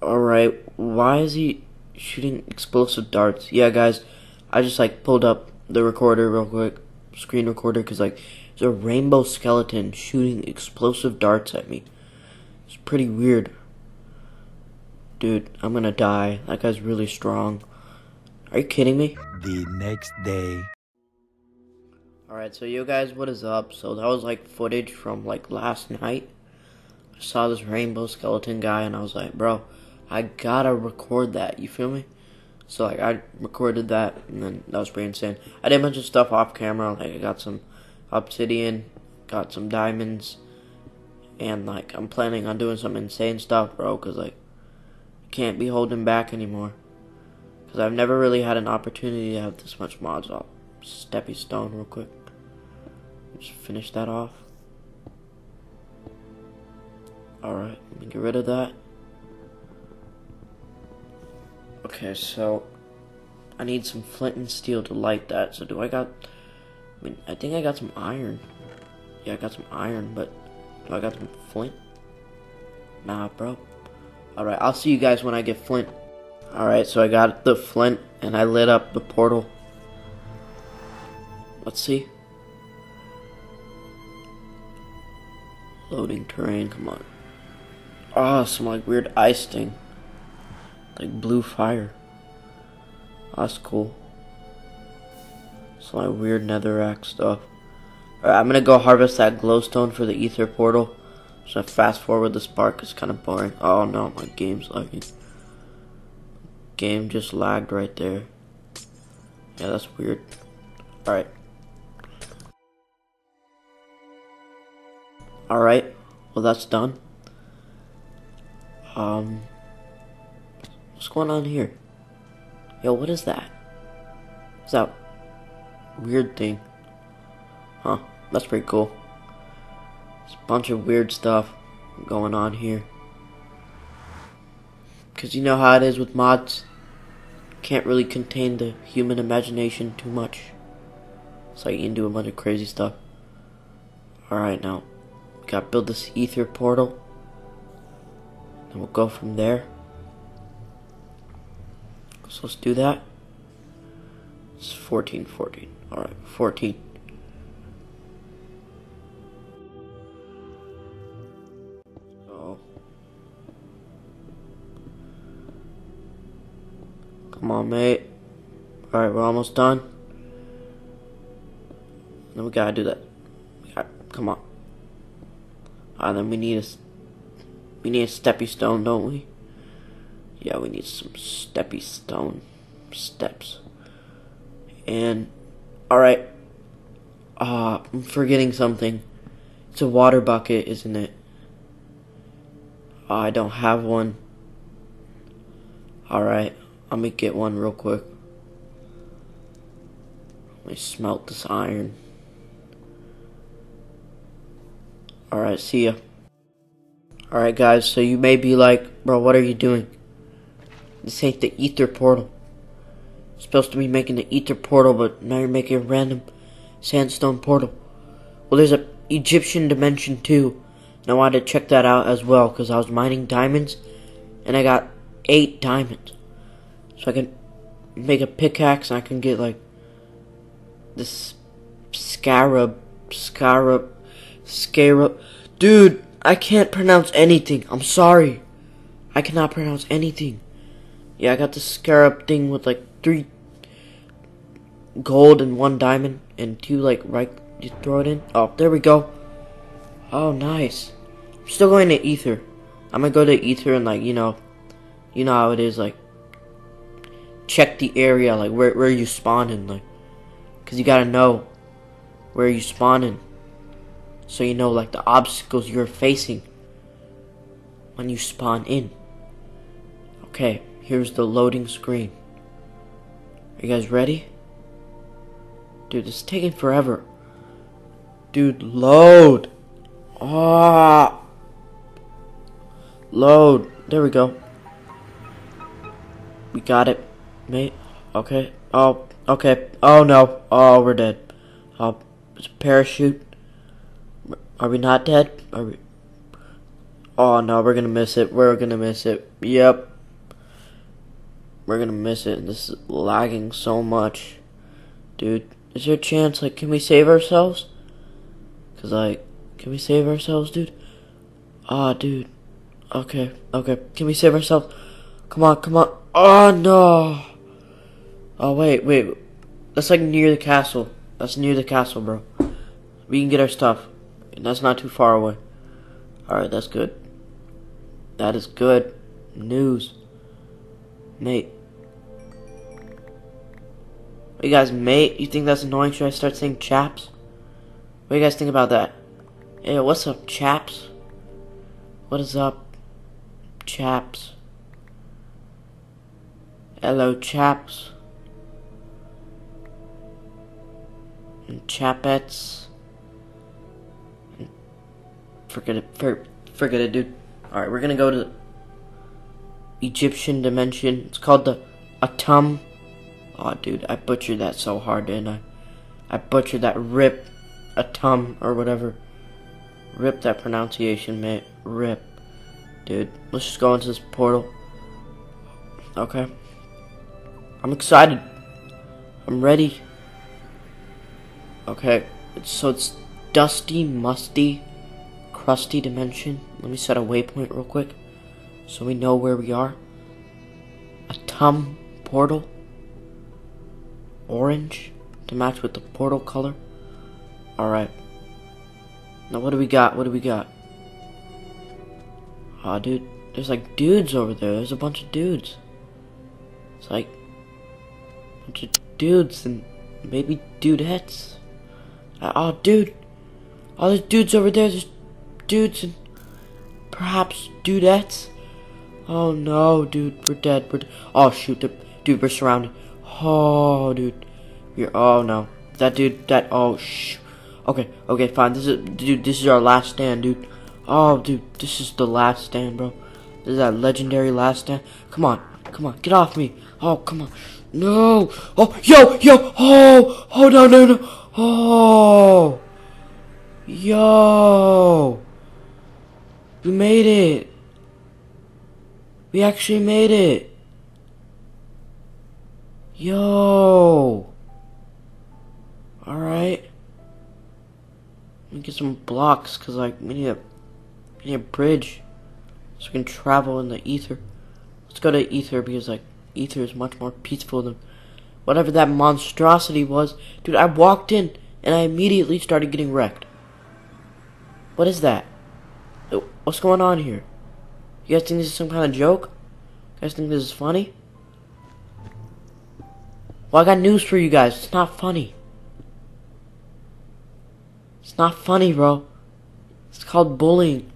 Alright, why is he shooting explosive darts? Yeah, guys, I just like pulled up the recorder real quick, screen recorder, because like there's a rainbow skeleton shooting explosive darts at me. It's pretty weird. Dude, I'm gonna die. That guy's really strong. Are you kidding me? The next day. Alright, so you guys, what is up? So that was like footage from like last night. I saw this rainbow skeleton guy and I was like, bro, I gotta record that. You feel me? So like I recorded that and then that was pretty insane. I did a bunch of stuff off camera. Like I got some obsidian, got some diamonds, and like I'm planning on doing some insane stuff, bro. Cause like I can't be holding back anymore. Cause I've never really had an opportunity to have this much mods. I'll steppy stone real quick. Just finish that off. Alright, let me get rid of that. Okay, so I need some flint and steel to light that. So do I got I mean I think I got some iron. Yeah, I got some iron, but do I got some flint? Nah, bro. Alright, I'll see you guys when I get flint. Alright, so I got the flint and I lit up the portal. Let's see. Loading terrain, come on. Oh, some like weird ice thing. Like blue fire. That's cool. Some like weird netherrack stuff. Alright, I'm gonna go harvest that glowstone for the Aether portal. So fast forward the spark is kind of boring. Oh no, my game's lagging. Game just lagged right there. Yeah, that's weird. Alright. Alright, well that's done. Um, what's going on here? Yo, what is that? Is that weird thing? Huh, that's pretty cool. There's a bunch of weird stuff going on here. Because you know how it is with mods. Can't really contain the human imagination too much. So you can do a bunch of crazy stuff. Alright, now. We gotta build this Aether portal. And we'll go from there. So let's do that. It's 14, 14. Alright, 14. So. Come on, mate. Alright, we're almost done. Then we gotta do that. come on. And then we need a we need a steppy stone, don't we? Yeah, we need some steppy stone steps. And alright. Uh I'm forgetting something. It's a water bucket, isn't it? Uh, I don't have one. Alright, let me get one real quick. Let me smelt this iron. Alright, see ya. Alright guys, so you may be like, bro, what are you doing? This ain't the Aether portal. Supposed to be making the Aether portal, but now you're making a random sandstone portal. Well, there's a Egyptian dimension too. And I wanted to check that out as well, because I was mining diamonds, and I got eight diamonds. So I can make a pickaxe, and I can get like this scarab, scarab, scarab. Dude, I can't pronounce anything. I'm sorry. I cannot pronounce anything. Yeah, I got the scarab thing with like three gold and one diamond and two like right you throw it in. Oh, there we go. Oh, nice. I'm still going to Aether. I'm gonna go to Aether and like, you know, you know how it is like check the area like where where you spawning like cuz you got to know where you spawning so you know like the obstacles you're facing when you spawn in. Okay, here's the loading screen. Are you guys ready? Dude, it's taking forever. Dude, load. Ah. Load. There we go. We got it, mate. Okay. Oh, okay. Oh no. Oh, we're dead. Oh, it's a parachute. Are we not dead? Are we? Oh no, we're gonna miss it. We're gonna miss it. Yep. We're gonna miss it. This is lagging so much, dude. Is there a chance? Like, can we save ourselves? Cause like, can we save ourselves, dude? Ah, dude. Okay, okay. Can we save ourselves? Come on, come on. Oh no. Oh wait, wait. That's like near the castle. That's near the castle, bro. We can get our stuff. And that's not too far away. Alright, that's good. That is good news. Mate. What you guys, mate? You think that's annoying? Should I start saying chaps? What do you guys think about that? Hey, what's up, chaps? What is up, chaps? Hello, chaps. And chapettes. Forget it. For, forget it, dude. Alright, we're gonna go to Egyptian dimension. It's called the Atum. Oh, dude, I butchered that so hard, didn't I? I butchered that rip Atum or whatever. Rip that pronunciation, mate. Rip. Dude, let's just go into this portal. Okay. I'm excited. I'm ready. Okay, so it's dusty, musty, crusty dimension. Let me set a waypoint real quick so we know where we are. Atum portal. Orange to match with the portal color. Alright. Now what do we got? What do we got? Aw, oh, dude. There's like dudes over there. There's a bunch of dudes. It's like a bunch of dudes and maybe dudettes. Oh, dude. All the dudes over there. There's dudes and perhaps dudettes. Oh no, dude. We're dead. We're. oh shoot, dude. We're surrounded. Oh, dude. You're. Oh no. That dude. That. Oh shh. Okay. Okay. Fine. This is dude. This is our last stand, dude. Oh, dude. This is the last stand, bro. This is that legendary last stand. Come on. Come on. Get off me. Oh, come on. No. Oh, yo, yo. Oh, oh no, no, no. Oh. Yo. We made it. We actually made it. Yo. Alright. Let me get some blocks, because, like, we need, a, we need a bridge. So we can travel in the Aether. Let's go to Aether, because, like, Aether is much more peaceful than whatever that monstrosity was. Dude, I walked in, and I immediately started getting wrecked. What is that? What's going on here? You guys think this is some kind of joke? You guys think this is funny? Well, I got news for you guys. It's not funny. It's not funny, bro. It's called bullying.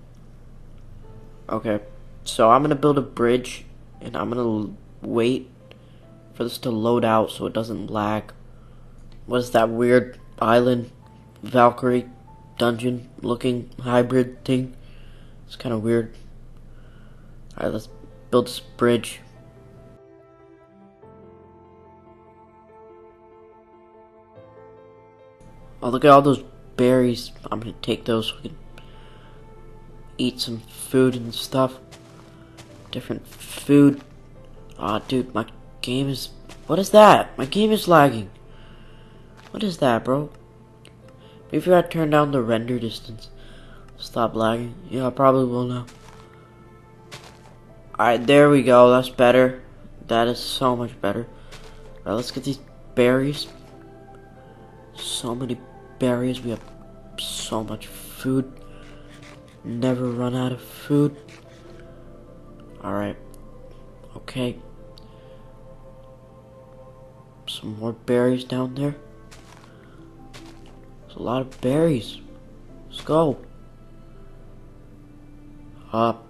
Okay, so I'm gonna build a bridge, and I'm gonna wait for this to load out so it doesn't lag. What is that weird island Valkyrie dungeon looking hybrid thing. It's kind of weird. Alright, let's build this bridge. Oh, look at all those berries. I'm gonna take those so we can eat some food and stuff. Different food. Aw, oh, dude, my game is... What is that? My game is lagging. What is that, bro? Maybe if I turn down the render distance, stop lagging. Yeah, I probably will now. Alright, there we go. That's better. That is so much better. Alright, let's get these berries. So many berries. We have so much food. Never run out of food. Alright. Okay. Some more berries down there. There's a lot of berries. Let's go. Up.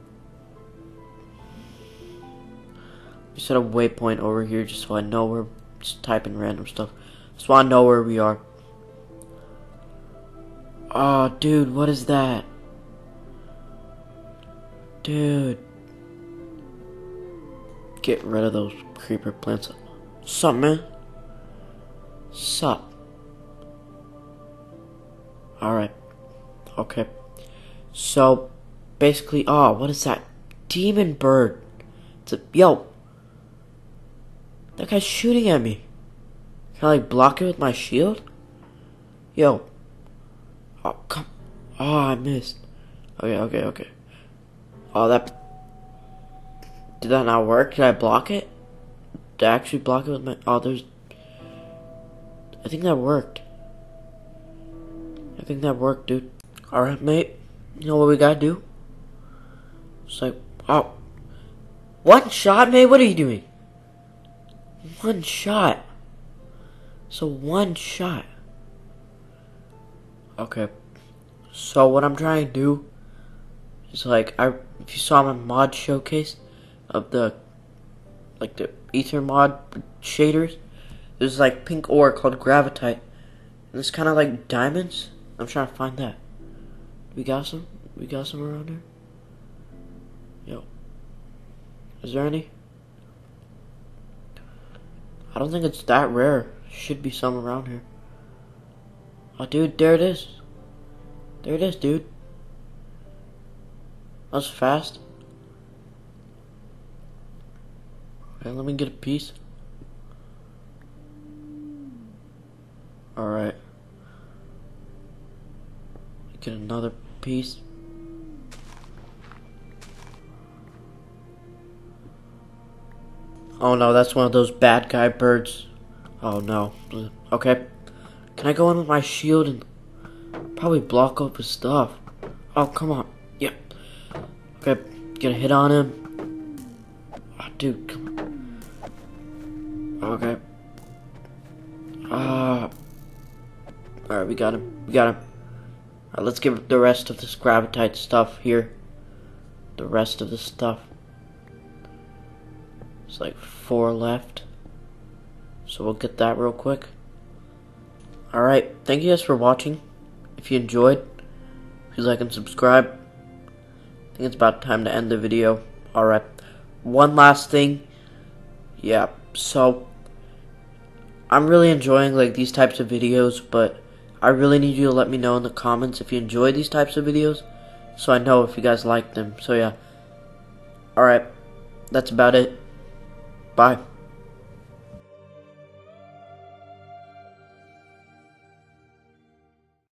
We set a waypoint over here just so I know where. Just type in random stuff. Just want to know where we are. Oh, dude, what is that? Dude. Get rid of those creeper plants. Sup, man? Sup? Alright. Okay. So, basically, oh, what is that? Demon bird. It's a, yo. That guy's shooting at me. Can I like block it with my shield? Yo. Oh. I missed. Okay, okay, okay. Oh, that. Did that not work? Did I block it? Did I actually block it with my. Oh, there's. I think that worked. I think that worked, dude. Alright, mate. You know what we gotta do? It's like, oh. One shot, mate? What are you doing? One shot. So one shot. Okay. So what I'm trying to do is like I if you saw my mod showcase of the like the Aether mod shaders, there's like pink ore called gravitite. And it's kinda like diamonds. I'm trying to find that. We got some? We got some around here? Yo. Is there any? I don't think it's that rare. Should be some around here. Oh, dude, there it is. There it is, dude. That's fast. Okay, let me get a piece. Alright. Get another piece. Oh no, that's one of those bad guy birds. Oh no. Okay. Can I go in with my shield and probably block up his stuff? Oh, come on. Yep. Okay, get a hit on him. Oh, dude, come on. Okay. Ah. Uh, Alright, we got him. We got him. Alright, let's give the rest of this gravitite stuff here. The rest of the stuff. It's like four left. So we'll get that real quick. Alright, thank you guys for watching. If you enjoyed, please like and subscribe. I think it's about time to end the video. Alright, one last thing. Yeah, so I'm really enjoying like these types of videos, but I really need you to let me know in the comments if you enjoy these types of videos, so I know if you guys like them. So yeah, alright, that's about it. Bye.